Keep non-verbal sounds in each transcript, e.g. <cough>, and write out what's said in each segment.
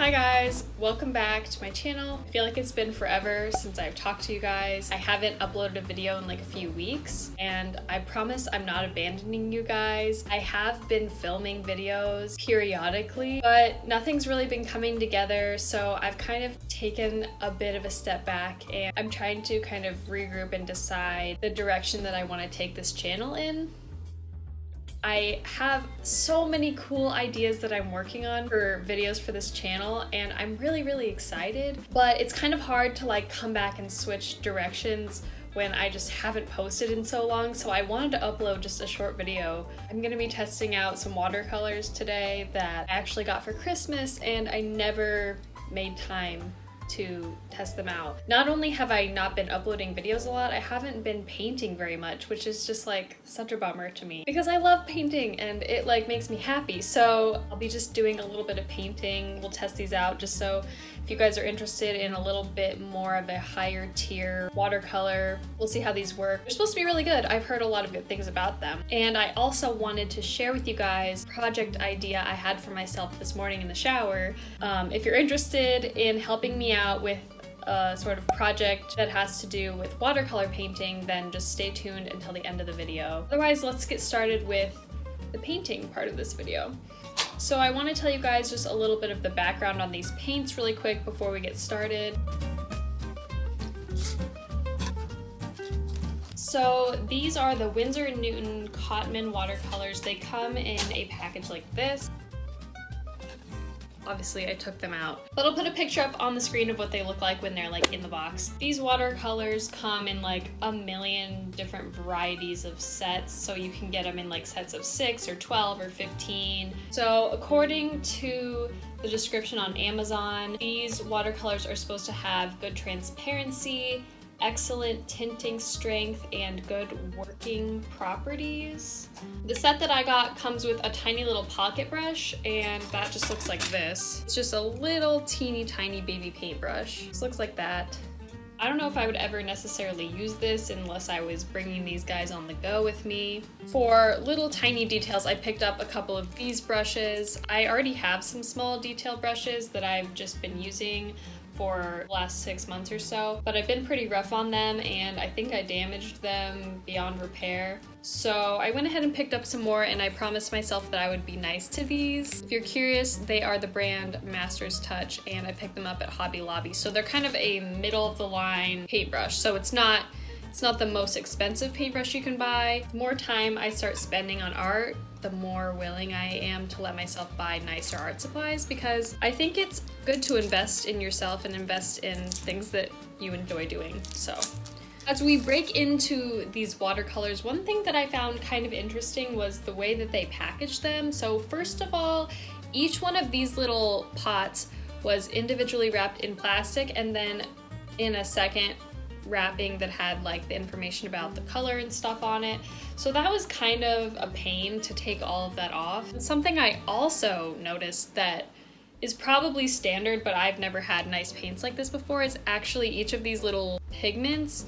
Hi guys, welcome back to my channel. I feel like it's been forever since I've talked to you guys. I haven't uploaded a video in like a few weeks and I promise I'm not abandoning you guys. I have been filming videos periodically, but nothing's really been coming together so I've kind of taken a bit of a step back and I'm trying to kind of regroup and decide the direction that I want to take this channel in. I have so many cool ideas that I'm working on for videos for this channel and I'm really really excited but it's kind of hard to like come back and switch directions when I just haven't posted in so long so I wanted to upload just a short video. I'm gonna be testing out some watercolors today that I actually got for Christmas and I never made time to test them out. Not only have I not been uploading videos a lot, I haven't been painting very much, which is just like such a bummer to me because I love painting and it like makes me happy. So I'll be just doing a little bit of painting. We'll test these out just so if you guys are interested in a little bit more of a higher tier watercolor, we'll see how these work. They're supposed to be really good. I've heard a lot of good things about them. And I also wanted to share with you guys project idea I had for myself this morning in the shower. Um, if you're interested in helping me out with a sort of project that has to do with watercolor painting, then just stay tuned until the end of the video. Otherwise, let's get started with the painting part of this video. So I want to tell you guys just a little bit of the background on these paints really quick before we get started. So these are the Winsor & Newton Cotman watercolors. They come in a package like this obviously I took them out. But I'll put a picture up on the screen of what they look like when they're like in the box. These watercolors come in like a million different varieties of sets, so you can get them in like sets of 6 or 12 or 15. So according to the description on Amazon, these watercolors are supposed to have good transparency, excellent tinting strength and good working properties. The set that I got comes with a tiny little pocket brush and that just looks like this. It's just a little teeny tiny baby paintbrush. This looks like that. I don't know if I would ever necessarily use this unless I was bringing these guys on the go with me. For little tiny details, I picked up a couple of these brushes. I already have some small detail brushes that I've just been using for last six months or so, but I've been pretty rough on them and I think I damaged them beyond repair. So I went ahead and picked up some more and I promised myself that I would be nice to these. If you're curious, they are the brand Master's Touch and I picked them up at Hobby Lobby. So they're kind of a middle of the line paintbrush. So it's not it's not the most expensive paintbrush you can buy. The more time I start spending on art, the more willing I am to let myself buy nicer art supplies because I think it's good to invest in yourself and invest in things that you enjoy doing. So as we break into these watercolors, one thing that I found kind of interesting was the way that they packaged them. So first of all, each one of these little pots was individually wrapped in plastic and then in a second wrapping that had like the information about the color and stuff on it. So that was kind of a pain to take all of that off. Something I also noticed that is probably standard, but I've never had nice paints like this before, is actually each of these little pigments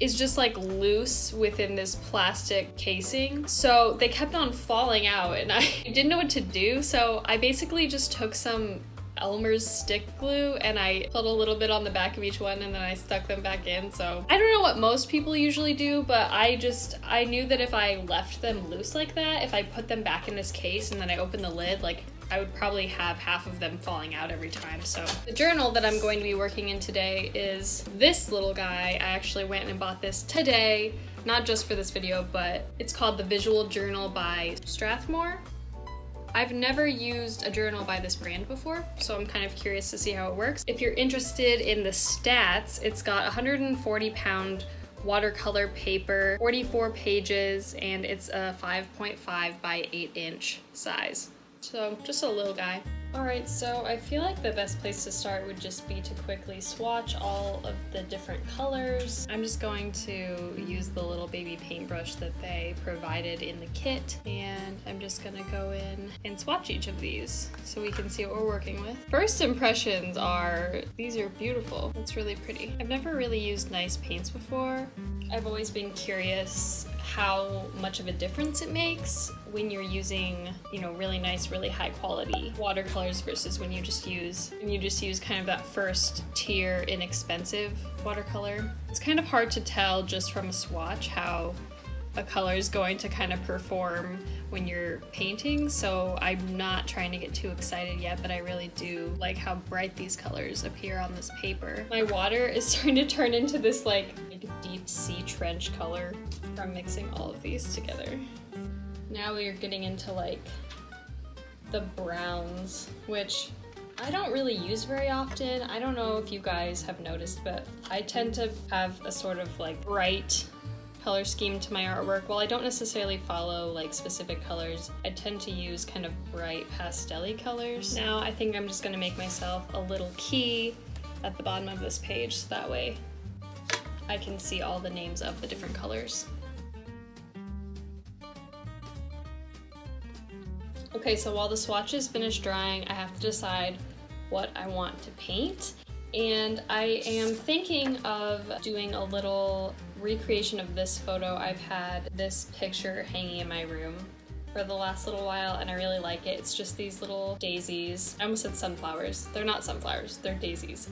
is just like loose within this plastic casing. So they kept on falling out and I <laughs> didn't know what to do. So I basically just took some Elmer's stick glue and I put a little bit on the back of each one and then I stuck them back in. So I don't know what most people usually do, but I just, I knew that if I left them loose like that, if I put them back in this case and then I open the lid, like I would probably have half of them falling out every time. So the journal that I'm going to be working in today is this little guy. I actually went and bought this today, not just for this video, but it's called the Visual Journal by Strathmore. I've never used a journal by this brand before, so I'm kind of curious to see how it works. If you're interested in the stats, it's got 140 pound watercolor paper, 44 pages, and it's a 5.5 by 8 inch size. So just a little guy. Alright, so I feel like the best place to start would just be to quickly swatch all of the different colors. I'm just going to use the little baby paintbrush that they provided in the kit and I'm just gonna go in and swatch each of these so we can see what we're working with. First impressions are, these are beautiful. It's really pretty. I've never really used nice paints before. I've always been curious how much of a difference it makes when you're using, you know, really nice, really high quality watercolors versus when you just use when you just use kind of that first tier inexpensive watercolor. It's kind of hard to tell just from a swatch how a color is going to kind of perform when you're painting, so I'm not trying to get too excited yet, but I really do like how bright these colors appear on this paper. My water is <laughs> starting to turn into this like, like deep sea trench color from mixing all of these together. Now we're getting into like the browns, which I don't really use very often. I don't know if you guys have noticed, but I tend to have a sort of like bright color scheme to my artwork. While I don't necessarily follow like specific colors, I tend to use kind of bright pastel colors. Now I think I'm just gonna make myself a little key at the bottom of this page so that way I can see all the names of the different colors. Okay, so while the swatch is finished drying, I have to decide what I want to paint. And I am thinking of doing a little recreation of this photo. I've had this picture hanging in my room for the last little while and I really like it. It's just these little daisies. I almost said sunflowers. They're not sunflowers, they're daisies.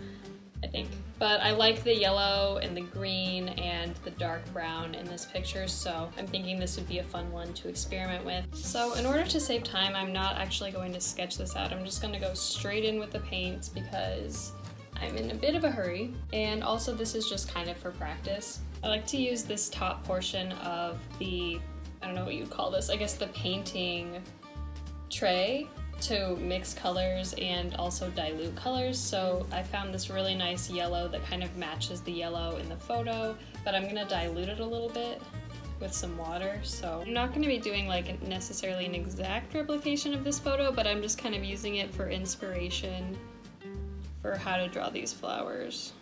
I think. But I like the yellow and the green and the dark brown in this picture, so I'm thinking this would be a fun one to experiment with. So in order to save time, I'm not actually going to sketch this out. I'm just gonna go straight in with the paints because I'm in a bit of a hurry. And also this is just kind of for practice. I like to use this top portion of the, I don't know what you'd call this, I guess the painting tray to mix colors and also dilute colors. So I found this really nice yellow that kind of matches the yellow in the photo, but I'm gonna dilute it a little bit with some water. So I'm not gonna be doing like necessarily an exact replication of this photo, but I'm just kind of using it for inspiration for how to draw these flowers.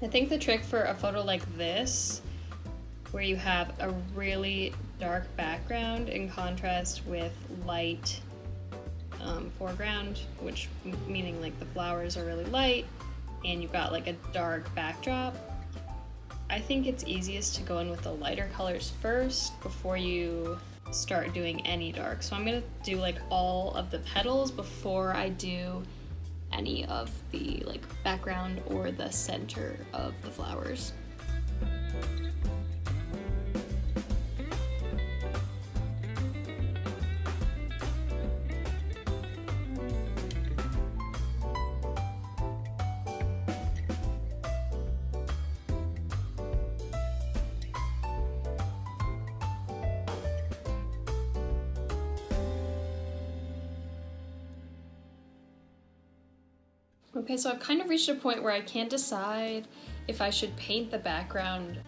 I think the trick for a photo like this, where you have a really dark background in contrast with light um, foreground, which meaning like the flowers are really light and you've got like a dark backdrop. I think it's easiest to go in with the lighter colors first before you start doing any dark. So I'm gonna do like all of the petals before I do any of the like background or the center of the flowers. Okay, so I've kind of reached a point where I can't decide if I should paint the background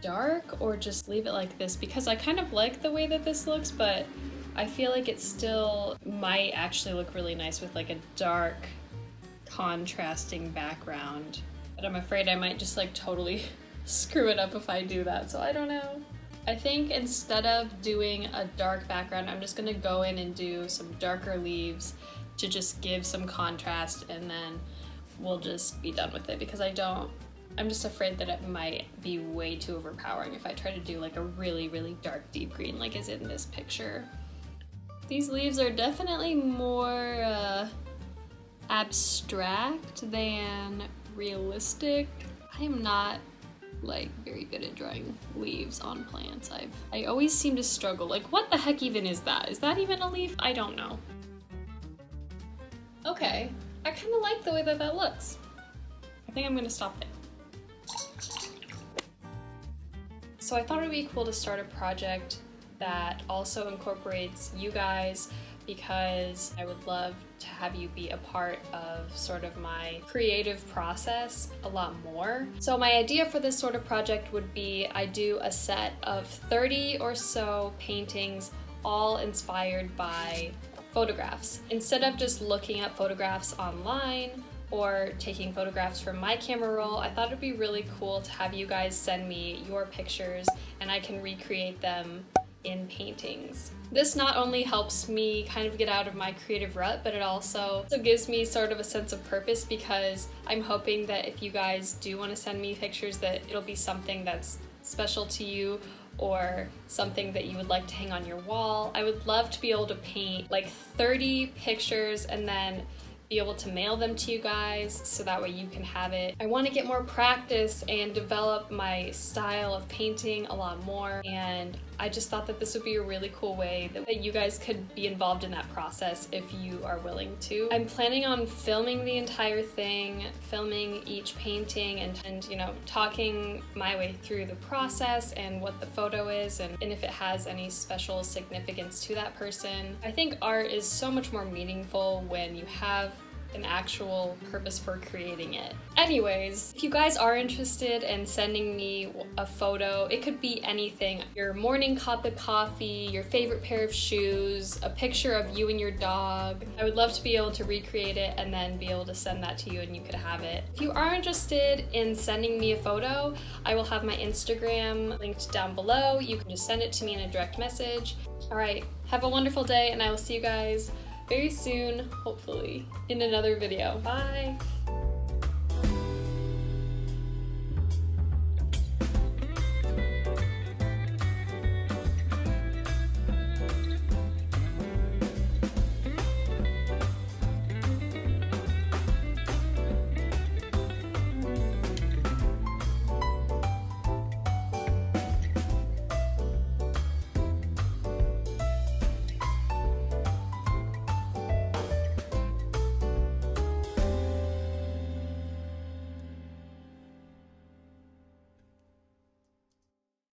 dark or just leave it like this because I kind of like the way that this looks, but I feel like it still might actually look really nice with like a dark contrasting background. But I'm afraid I might just like totally <laughs> screw it up if I do that, so I don't know. I think instead of doing a dark background, I'm just gonna go in and do some darker leaves to just give some contrast and then we'll just be done with it because I don't I'm just afraid that it might be way too overpowering if I try to do like a really really dark deep green like is in this picture. These leaves are definitely more uh, abstract than realistic. I am not like very good at drawing leaves on plants. I've I always seem to struggle. Like what the heck even is that? Is that even a leaf? I don't know. Okay, I kind of like the way that that looks. I think I'm gonna stop it. So I thought it would be cool to start a project that also incorporates you guys because I would love to have you be a part of sort of my creative process a lot more. So my idea for this sort of project would be I do a set of 30 or so paintings all inspired by photographs. Instead of just looking at photographs online or taking photographs from my camera roll, I thought it'd be really cool to have you guys send me your pictures and I can recreate them in paintings. This not only helps me kind of get out of my creative rut, but it also, gives me sort of a sense of purpose because I'm hoping that if you guys do want to send me pictures that it'll be something that's special to you or something that you would like to hang on your wall. I would love to be able to paint like 30 pictures and then be able to mail them to you guys so that way you can have it. I want to get more practice and develop my style of painting a lot more and I just thought that this would be a really cool way that you guys could be involved in that process if you are willing to. I'm planning on filming the entire thing, filming each painting and, and you know, talking my way through the process and what the photo is and, and if it has any special significance to that person. I think art is so much more meaningful when you have an actual purpose for creating it. Anyways, if you guys are interested in sending me a photo, it could be anything. Your morning cup of coffee, your favorite pair of shoes, a picture of you and your dog. I would love to be able to recreate it and then be able to send that to you and you could have it. If you are interested in sending me a photo, I will have my Instagram linked down below. You can just send it to me in a direct message. All right, have a wonderful day and I will see you guys very soon, hopefully, in another video. Bye!